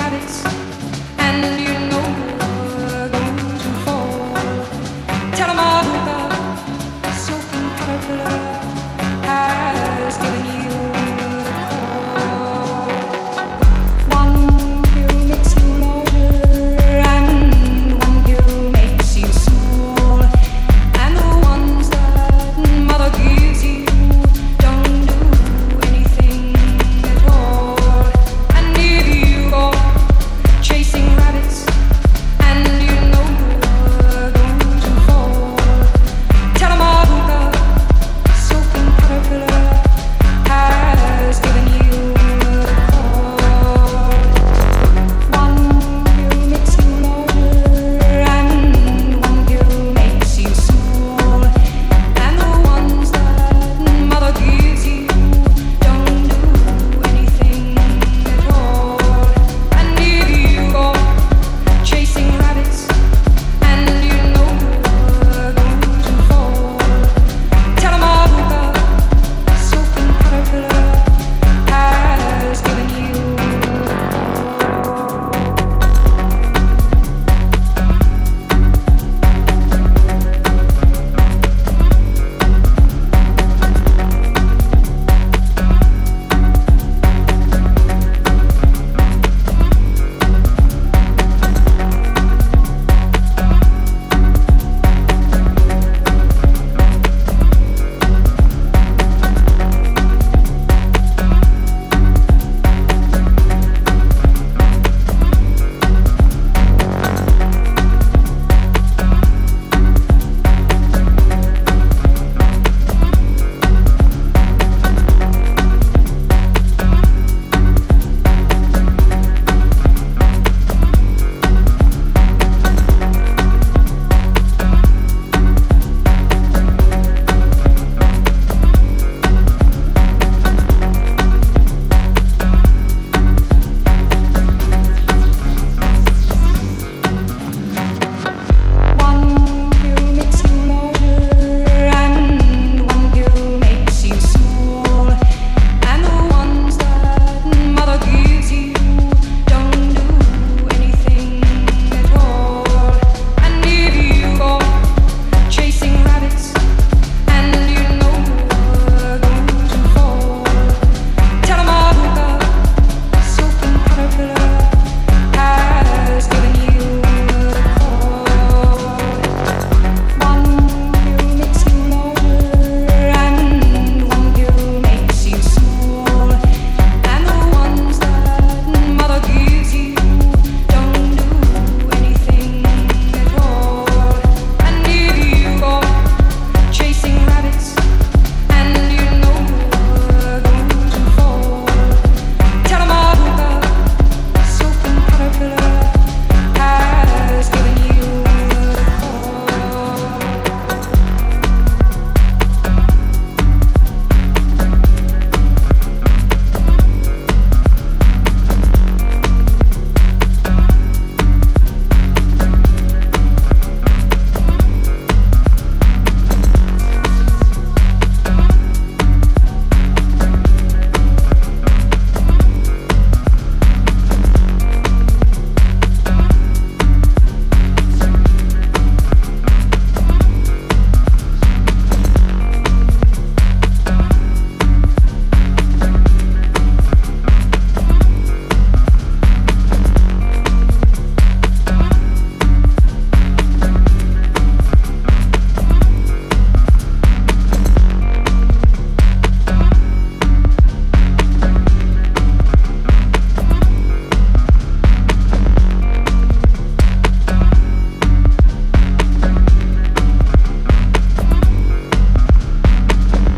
rabbits, and you